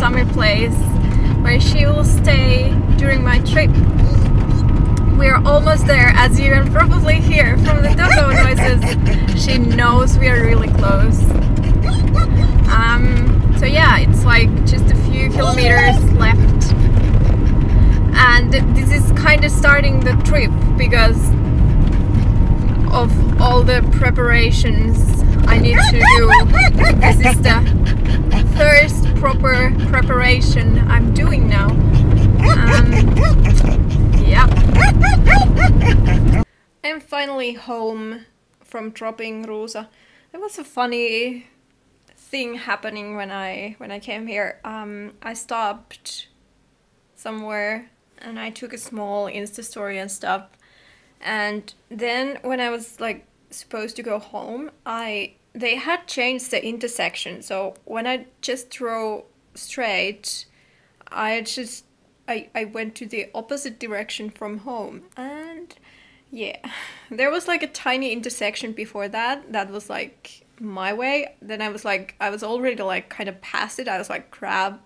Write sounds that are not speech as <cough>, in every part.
summer place where she will stay during my trip. We're almost there, as you can probably hear from the doggo noises. She knows we are really close. Um, so yeah, it's like just a few kilometers left. And this is kind of starting the trip because of all the preparations I need to do. This is the first proper preparation I'm doing now. Um, yeah. I'm finally home from dropping Rosa. There was a funny thing happening when I when I came here. Um, I stopped somewhere and I took a small Insta story and stuff. And then when I was like supposed to go home, I they had changed the intersection. So when I just drove straight, I just I, I went to the opposite direction from home. And yeah <laughs> there was like a tiny intersection before that that was like my way. Then i was like i was already like kind of past it. I was like crap.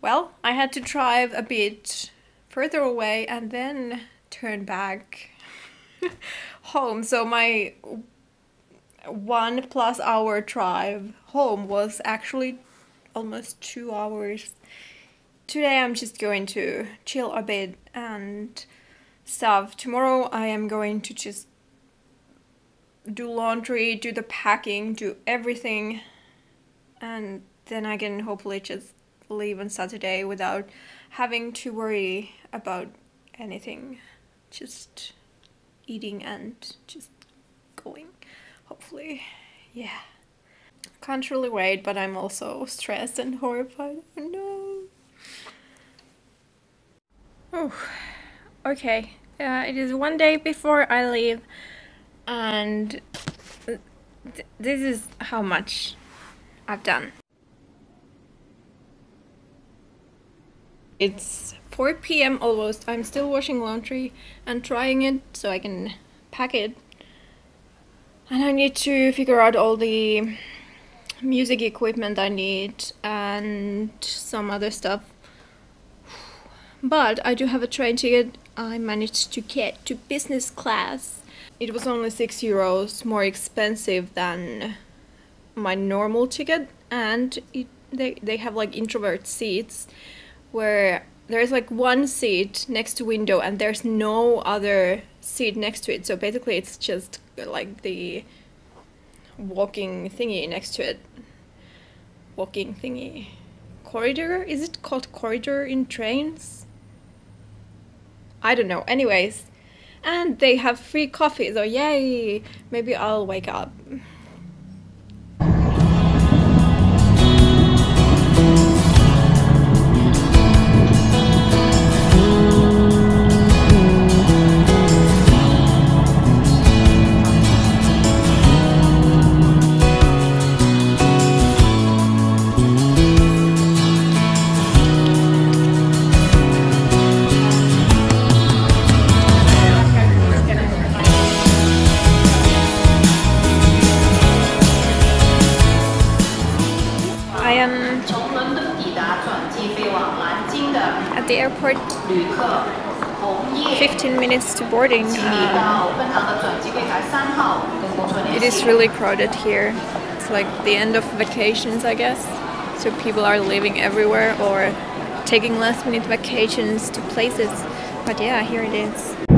Well i had to drive a bit further away and then turn back <laughs> home. So my one plus hour drive home was actually almost two hours today I'm just going to chill a bit and stuff. Tomorrow I am going to just do laundry, do the packing, do everything, and then I can hopefully just leave on Saturday without having to worry about anything. Just eating and just going, hopefully. Yeah. Can't really wait, but I'm also stressed and horrified. Oh no. Oh, okay. Uh, it is one day before I leave, and th this is how much I've done. It's 4 p.m. almost. I'm still washing laundry and trying it so I can pack it. And I need to figure out all the music equipment I need and some other stuff but I do have a train ticket. I managed to get to business class. It was only 6 euros more expensive than my normal ticket and it, they, they have like introvert seats where there's like one seat next to window and there's no other seat next to it so basically it's just like the walking thingy next to it walking thingy corridor is it called corridor in trains I don't know. Anyways, and they have free coffee, so yay! Maybe I'll wake up. The airport. 15 minutes to boarding. It is really crowded here. It's like the end of vacations I guess. So people are leaving everywhere or taking last minute vacations to places. But yeah here it is